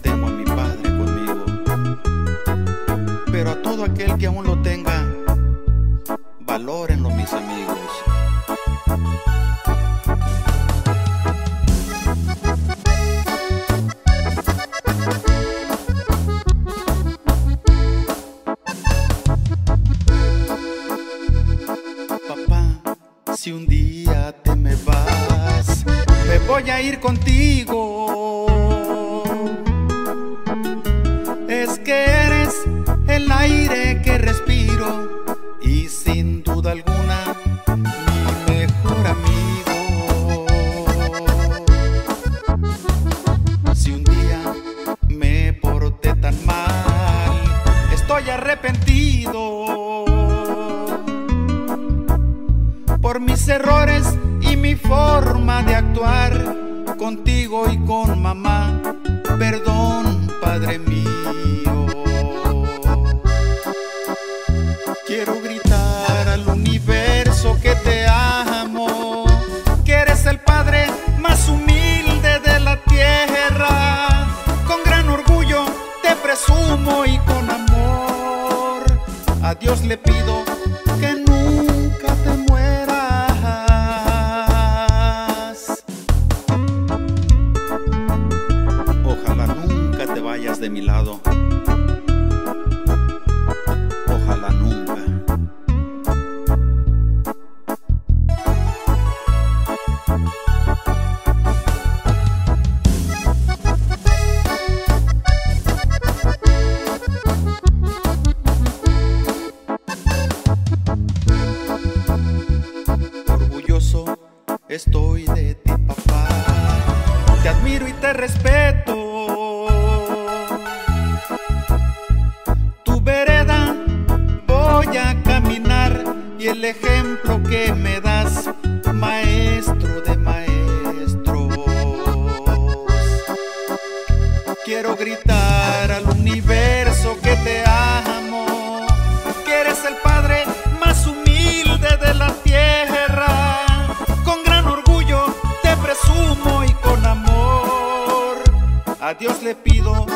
tengo a mi padre conmigo. Pero a todo aquel que aún lo tenga, valórenlo mis amigos. Papá, si un día te me vas, me voy a ir contigo. Arrepentido por mis errores y mi forma de actuar contigo y con mamá. Le pido que nunca te mueras. Ojalá nunca te vayas de mi lado. Estoy de ti, papá. Te admiro y te respeto. Tu vereda voy a caminar y el ejemplo que me das, maestro de maestros. Quiero gritar al universo que te amo, presumo y con amor. A Dios le pido